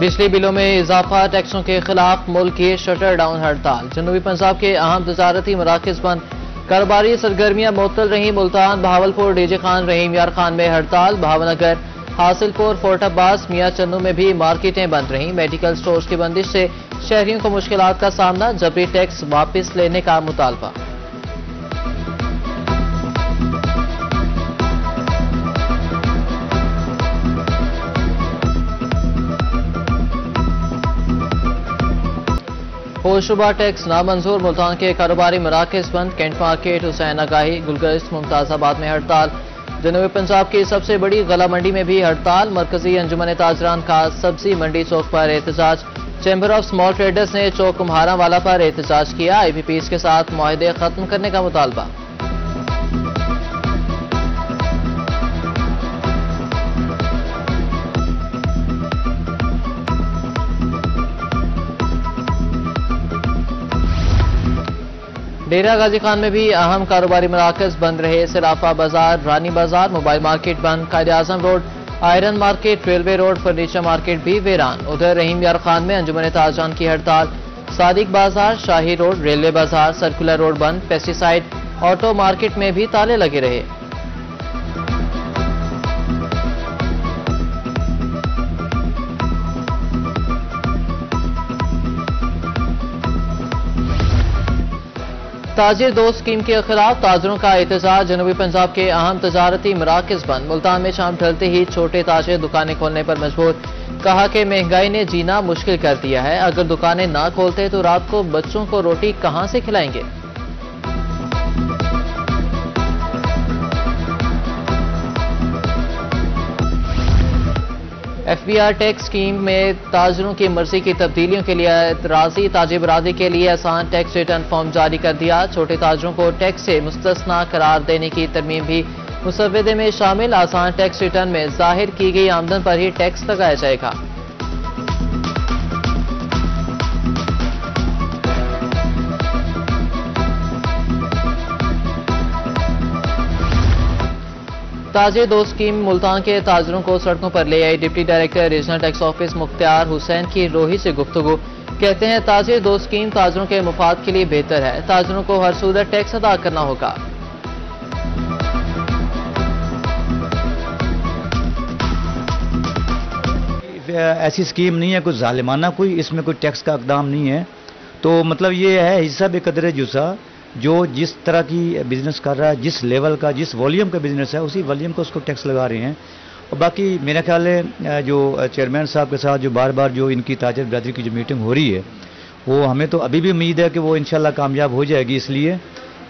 بجلی بلوں میں اضافہ، ٹیکسوں کے خلاف ملک کی شٹر ڈاؤن ہڑتال۔ جنوبی پنجاب کے اہم تجارتی مراکز بند کاروباری سرگرمیاں معطل رہیں۔ ملتان، بہاولپور، ڈی جے خان، رحیم یار خان میں ہڑتال۔ بھاونگر، حاصل پور، فورٹ عباس، میاں چنو میں بھی مارکیٹیں بند رہیں۔ میڈیکل سٹورز کی بندش سے شہریوں کو مشکلات کا سامنا۔ جبری ٹیکس واپس لینے کا مطالبہ۔ ہوشبہ ٹیکس نامنظور ملتان کے کاروباری مراکز بند، کینٹ مارکیٹ، حسین اگاہی گلگرست ممتاز آباد میں ہڑتال۔ جنوبی پنجاب کی سب سے بڑی غلہ منڈی میں بھی ہڑتال۔ مرکزی انجمن تاجران کا سبزی منڈی چوک پر احتجاج۔ چیمبر آف سمال ٹریڈرز نے چوک کمہارا والا پر احتجاج کیا۔ آئی پی پیس کے ساتھ معاہدے ختم کرنے کا مطالبہ۔ ڈیرہ غازی خان میں بھی اہم کاروباری مراکز بند رہے سرافہ بازار، رانی بازار، موبائل مارکیٹ بند، Quaid Azam road, iron market, railway road, furniture market بھی ویران۔ ادھر رحیم یار خان میں انجمن تاجان کی ہڑتال۔ صادق بازار، شاہی روڈ، ریلوے بازار، سرکولر روڈ بند پیسٹیسائڈ آٹو مارکیٹ میں بھی تالے لگے رہے۔ تاجر دو اسکیم کے خلاف تاجروں کا احتجاج جنوبی پنجاب کے اہم تجارتی مراکز بند۔ ملتان میں شام ڈھلتے ہی چھوٹے تاجر دکانیں کھولنے پر مجبور۔ کہا کہ مہنگائی نے جینا مشکل کر دیا ہے۔ اگر دکانیں نہ کھولتے تو رات کو بچوں کو روٹی کہاں سے کھلائیں گے؟ F B R tax scheme میں تاجروں کی مرضی کی تبدیلیوں کے لیے اعتراضی تاجر برادری کے لیے آسان ٹیکس ریٹرن فارم جاری کر دیا۔ چھوٹے تاجروں کو ٹیکس سے مستثنا قرار دینے کی ترمیم بھی مسودے میں شامل۔ آسان ٹیکس ریٹرن میں ظاہر کی گئی آمدن پر ہی ٹیکس لگایا جائے گا۔ تاجر دو سکیم ملتان کے تاجروں کو سڑکوں پر لے آئی deputy director regional tax office Mukhtar Hussain کی روحی سے گفتگو۔ کہتے ہیں تاجر دو سکیم تاجروں کے مفاد کے لیے بہتر ہے۔ تاجروں کو ہر صورت ٹیکس ادا کرنا ہوگا۔ ایسی سکیم نہیں ہے، کوئی ظالمانہ، کوئی اس میں کوئی ٹیکس کا اقدام نہیں ہے۔ تو مطلب یہ ہے، حصہ بے قدر جسا جو جس طرح کی بزنس کر رہا ہے، جس لیول کا، جس والیوم کا بزنس ہے، اسی والیوم کو اس کو ٹیکس لگا رہے ہیں۔ اور باقی میرا خیال ہے جو چیئرمین صاحب کے ساتھ جو بار بار جو ان کی تاجر برادری کی جو میٹنگ ہو رہی ہے، وہ ہمیں تو ابھی بھی امید ہے کہ وہ انشاءاللہ کامیاب ہو جائے گی۔ اس لیے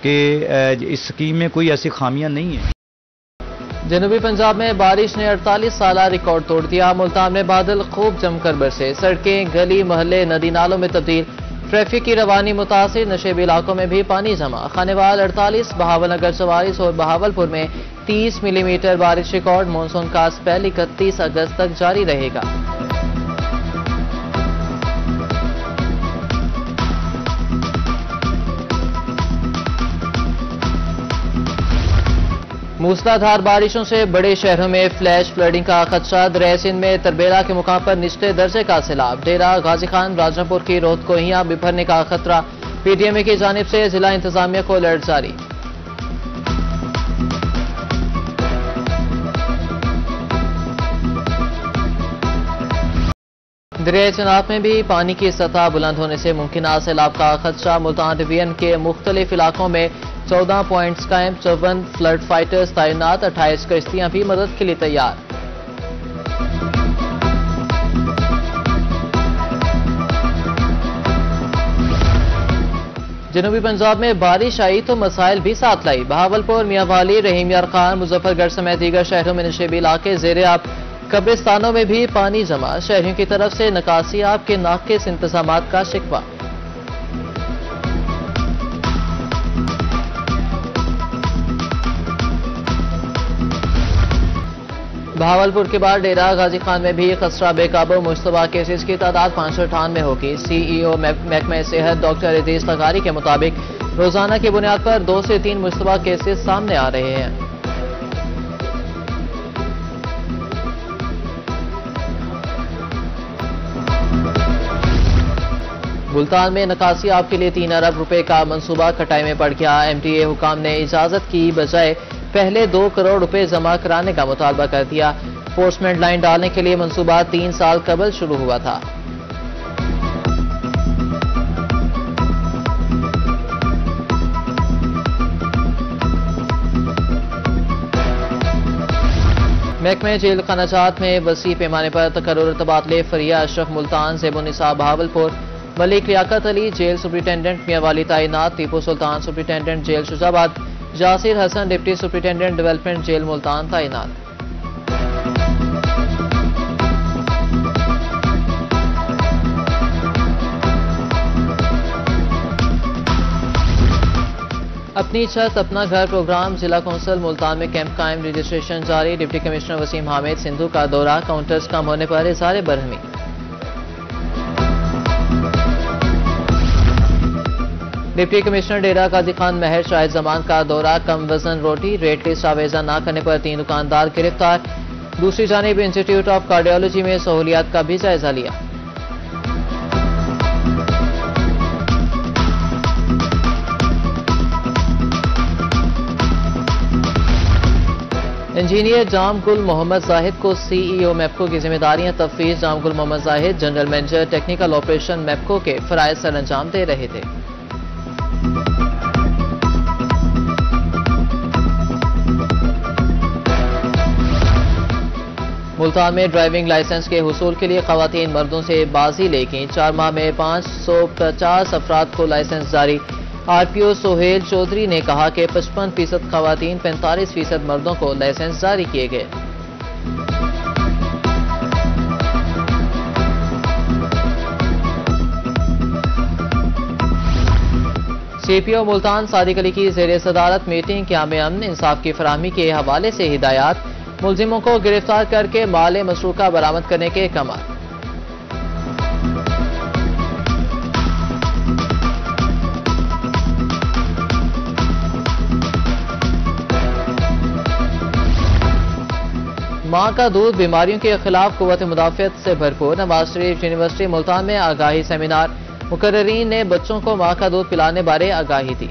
کہ اس سکیم میں کوئی ایسی خامیاں نہیں ہیں۔ جنوبی پنجاب میں بارش نے اڑتالیس سالہ ریکارڈ توڑ دیا۔ ملتان میں بادل خوب جم کر برسے۔ سڑکیں، گلی، محلے، ندی، نالوں میں تبدیل۔ ٹریفک کی روانی متاثر نشیبی علاقوں میں بھی پانی جمع۔ خانیوال اڑتالیس، بہاول نگر چوالیس اور بہاول پور میں تیس ملی میٹر بارش ریکارڈ۔ مونسون کا سپیل اکتیس اگست تک جاری رہے گا۔ موسلا دھار بارشوں سے بڑے شہروں میں فلیش فلڈنگ کا خدشہ درہ سندھ میں تربیلا کے مقام پر نچلے درجے کا سیلاب۔ ڈیرہ غازی خان راجہ پور کی روت کوہیاں بپھرنے کا خطرہ۔ پی ٹی ایم اے کی جانب سے ضلع انتظامیہ کو الرٹ جاری۔ دریائے چناب میں بھی پانی کی سطح بلند ہونے سے ممکنہ سیلاب کا خدشہ۔ ملتان ڈویژن کے مختلف علاقوں میں چودہ پوائنٹس قائم چون فلڈ فائٹرز، تعینات، اٹھائیس کشتیاں بھی مدد کے لیے تیار۔ جنوبی پنجاب میں بارش آئی تو مسائل بھی ساتھ لائی۔ بہاول پور میاں والی رحیم یار خان مظفر گڑھ سمیت دیگر شہروں میں نشیبی علاقے زیر آب۔ قبرستانوں میں بھی پانی جمع۔ شہریوں کی طرف سے نکاسی آب کے ناقص انتظامات کا شکوہ۔ بہاولپور کے بعد ڈیرہ غازی خان میں بھی خسرہ بے قابو مشتبہ کیسز کی تعداد پانچ سو اٹھانوے ہوگی سی ای او محکمہ صحت ڈاکٹر ادیس لغاری کے مطابق روزانہ کی بنیاد پر دو سے تین مشتبہ کیسز سامنے آ رہے ہیں۔ ملتان میں نکاسی آپ کے لیے تین ارب روپے کا منصوبہ کٹائی میں پڑ گیا۔ ایم ٹی اے حکام نے اجازت کی، بجائے پہلے دو کروڑ روپے جمع کرانے کا مطالبہ کر دیا۔ فورسمنٹ لائن ڈالنے کے لیے منصوبہ تین سال قبل شروع ہوا تھا۔ محکمہ جیل خانجات میں وسیع پیمانے پر تقرر تبادلے فریہ اشرف ملتان زیب النساء بہاول پور ملک Liaquat Ali, jail superintendent Mianwali تعینات، Tipu Sultan superintendent jail Shujabad. Jasir Hasan, deputy superintendent development jail Multan تعینات اپنی چھت، اپنا گھر، پروگرام، ضلع کونسل ملتان میں کیمپ قائم، رجسٹریشن جاری، ڈپٹی کمشنر وسیم حامد سندھو کا دورہ، کاؤنٹرز کم ہونے پر اظہار برہمی۔ ڈپٹی کمشنر ڈیرہ قاضی خان مہر شاہد زمان کا دورہ کم وزن روٹی ریٹ لسٹ آویزہ نہ کرنے پر تین دکاندار گرفتار۔ دوسری جانب انسٹیٹیوٹ آف کارڈیولوجی میں سہولیات کا بھی جائزہ لیا۔ انجینئر جام گل محمد زاہد کو سی ای او میپکو کی ذمہ داریاں۔ تفویض Jam Gul Muhammad Zahid, general manager, technical operation MEPCO کے فرائض سر انجام دے رہے تھے۔ ملتان میں ڈرائیونگ لائسنس کے حصول کے لیے خواتین مردوں سے بازی لے گئیں چار ماہ میں پانچ سو پچاس افراد کو لائسنس جاری۔ R P O Sohail Chaudhry نے کہا کہ پچپن فیصد خواتین پینتالیس فیصد مردوں کو لائسنس جاری کیے گئے۔ سی پی او ملتان صادق علی کی زیر صدارت میٹنگ قیام امن انصاف کی فراہمی کے حوالے سے ہدایات، ملزموں کو گرفتار کر کے مال مسروقہ برامت کرنے کے احکامات ماں کا دودھ بیماریوں کے خلاف قوت مدافعت سے بھرپور، نواز شریف یونیورسٹی ملتان میں آگاہی سیمینار۔ مقررین نے بچوں کو ماں کا دودھ پلانے بارے آگاہی دی۔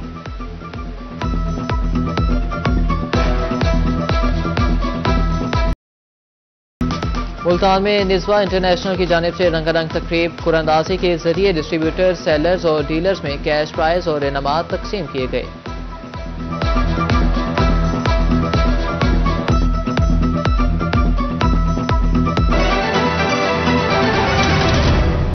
ملتان میں نسوا انٹرنیشنل کی جانب سے رنگ رنگ تقریب قرآندازی کے ذریعے ڈسٹریبیوٹر سیلرز اور ڈیلرز میں کیش پرائز اور انعامات تقسیم کیے گئے۔